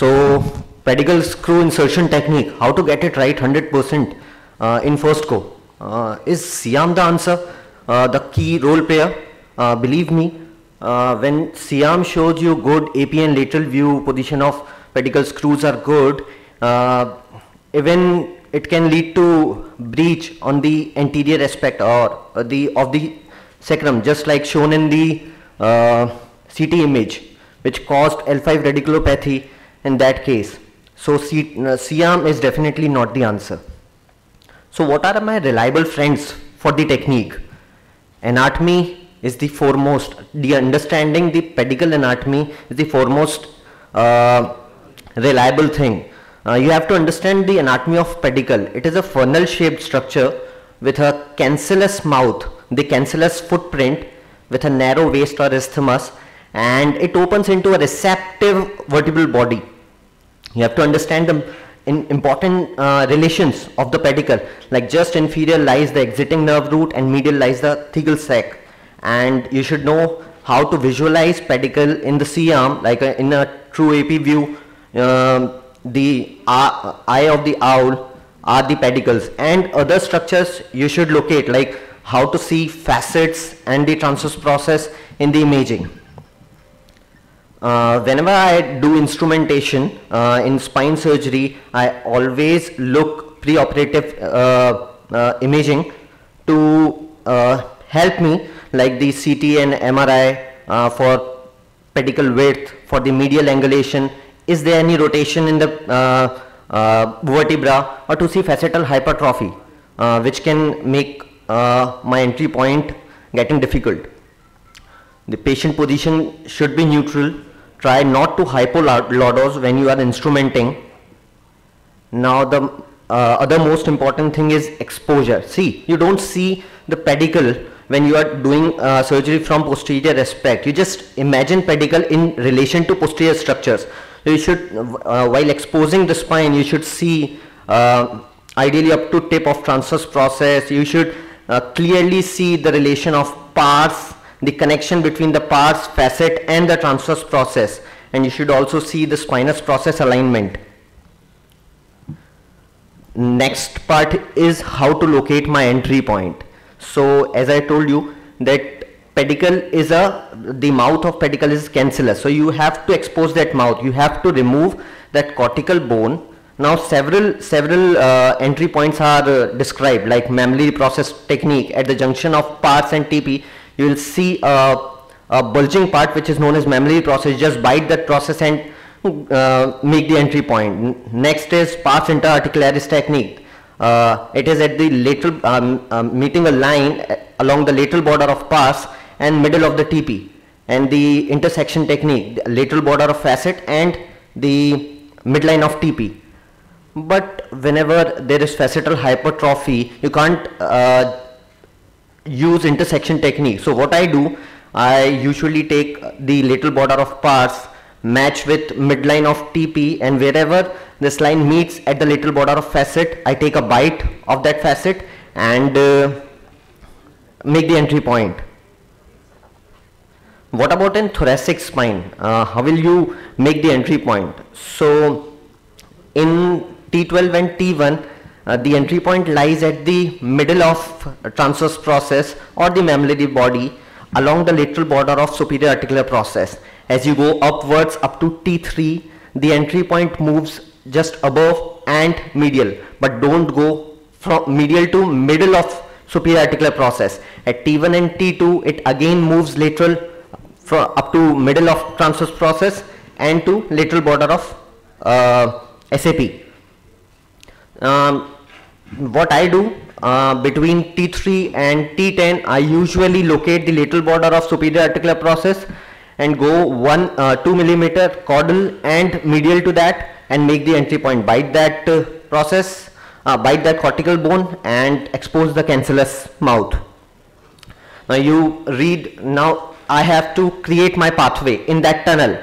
So pedicle screw insertion technique, how to get it right 100% uh, in first go. Uh, is C-arm the answer, uh, the key role player? Uh, believe me, uh, when C-arm shows you good AP and lateral view position of pedicle screws are good, uh, even it can lead to breach on the anterior aspect or the of the sacrum just like shown in the CT image which caused L5 radiculopathy in that case. So C, uh, is definitely not the answer. So what are my reliable friends for the technique? Anatomy is the foremost. The understanding the pedicle anatomy is the foremost uh, reliable thing. Uh, you have to understand the anatomy of pedicle. It is a funnel shaped structure with a cancellous mouth, the cancellous footprint with a narrow waist or isthmus and it opens into a receptive vertebral body. You have to understand the important uh, relations of the pedicle. Like just inferior lies the exiting nerve root and medial lies the thecal sac. And you should know how to visualize pedicle in the C arm like a, in a true AP view. Um, the uh, eye of the owl are the pedicles. And other structures you should locate like how to see facets and the transverse process in the imaging. Uh, whenever I do instrumentation uh, in spine surgery, I always look preoperative uh, uh imaging to uh, help me like the CT and MRI uh, for pedicle width, for the medial angulation, is there any rotation in the vertebra or to see facetal hypertrophy which can make my entry point getting difficult. The patient position should be neutral try not to hypolordoz when you are instrumenting. Now the uh, other most important thing is exposure. See, you don't see the pedicle when you are doing uh, surgery from posterior aspect. You just imagine pedicle in relation to posterior structures. You should, uh, while exposing the spine, you should see uh, ideally up to tip of transverse process. You should uh, clearly see the relation of pars the connection between the pars facet and the transverse process. And you should also see the spinous process alignment. Next part is how to locate my entry point. So as I told you that pedicle is a the mouth of pedicle is cancellous. So you have to expose that mouth. You have to remove that cortical bone. Now several several uh, entry points are uh, described like mammillary process technique at the junction of pars and TP you will see a, a bulging part which is known as mammillary process. Just bite that process and uh, make the entry point. Next is pars interarticularis technique. Uh, it is at the lateral um, um, meeting a line uh, along the lateral border of pars and middle of the TP and the intersection technique the lateral border of facet and the midline of TP but whenever there is facetal hypertrophy you can't uh, use intersection technique. So what I do, I usually take the lateral border of pars, match with midline of TP and wherever this line meets at the lateral border of facet, I take a bite of that facet and uh, make the entry point. What about in thoracic spine? Uh, how will you make the entry point? So in T12 and T1, uh, the entry point lies at the middle of transverse process or the mammillary body along the lateral border of superior articular process. As you go upwards up to T3, the entry point moves just above and medial, but don't go from medial to middle of superior articular process. At T1 and T2, it again moves lateral from up to middle of transverse process and to lateral border of uh, SAP um, what I do uh, between T3 and T10 I usually locate the lateral border of superior articular process and go 1 uh, 2 millimeter caudal and medial to that and make the entry point. Bite that uh, process uh, bite that cortical bone and expose the cancellous mouth. Now you read now I have to create my pathway in that tunnel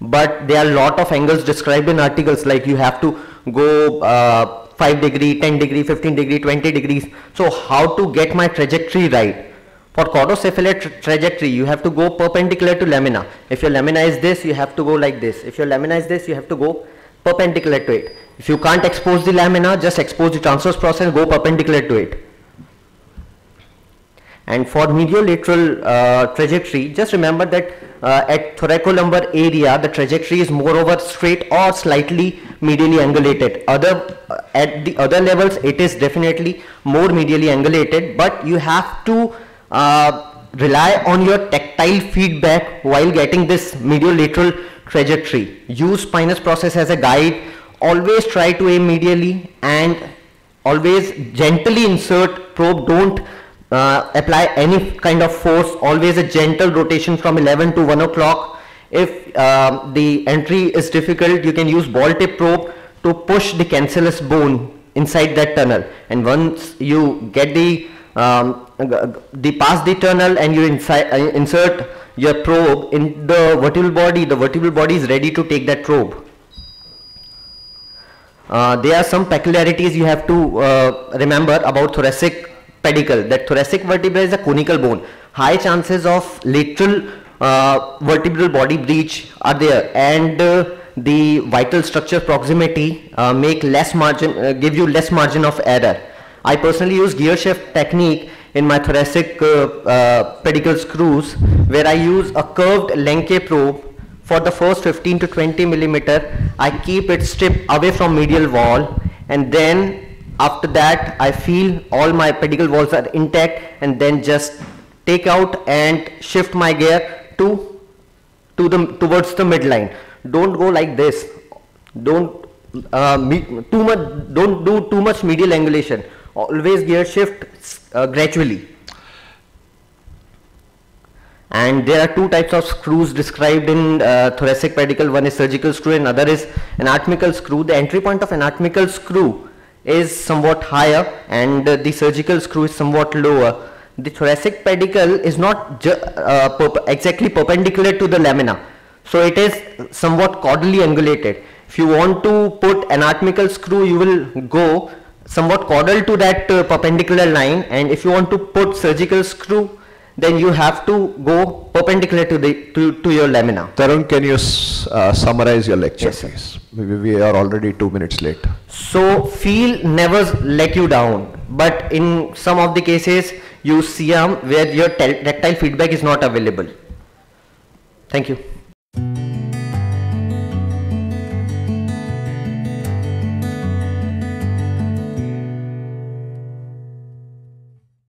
but there are lot of angles described in articles like you have to go uh, 5 degree, 10 degree, 15 degree, 20 degrees. So how to get my trajectory right? For caudocephalic tra trajectory, you have to go perpendicular to lamina. If your lamina is this, you have to go like this. If your lamina is this, you have to go perpendicular to it. If you can't expose the lamina, just expose the transverse process, go perpendicular to it. And for mediolateral uh, trajectory, just remember that uh, at thoracolumbar area, the trajectory is moreover straight or slightly medially angulated. Other uh, At the other levels, it is definitely more medially angulated, but you have to uh, rely on your tactile feedback while getting this mediolateral trajectory. Use spinous process as a guide. Always try to aim medially and always gently insert probe. Don't uh, apply any kind of force. Always a gentle rotation from 11 to 1 o'clock. If uh, the entry is difficult, you can use ball tip probe to push the cancellous bone inside that tunnel. And once you get the um, the pass the tunnel and you uh, insert your probe in the vertebral body, the vertebral body is ready to take that probe. Uh, there are some peculiarities you have to uh, remember about thoracic pedicle. That thoracic vertebra is a conical bone. High chances of lateral uh, vertebral body breach are there and uh, the vital structure proximity uh, make less margin, give you less margin of error. I personally use gear shift technique in my thoracic uh, uh, pedicle screws where I use a curved Lenke probe for the first 15 to 20 millimeter. I keep it stripped away from medial wall and then after that I feel all my pedicle walls are intact and then just take out and shift my gear to to the towards the midline. Don't go like this. Don't uh, too much. Don't do too much medial angulation always gear shift uh, gradually and there are two types of screws described in uh, thoracic pedicle one is surgical screw and other is anatomical screw the entry point of anatomical screw is somewhat higher and uh, the surgical screw is somewhat lower. The thoracic pedicle is not uh, perp exactly perpendicular to the lamina. So it is somewhat caudally angulated. If you want to put anatomical screw you will go somewhat caudal to that uh, perpendicular line. And if you want to put surgical screw then you have to go perpendicular to the to, to your lamina. Tarun, can you uh, summarize your lecture yes, please? Maybe we are already two minutes late. So feel never let you down but in some of the cases use C-arm where your tactile feedback is not available. Thank you.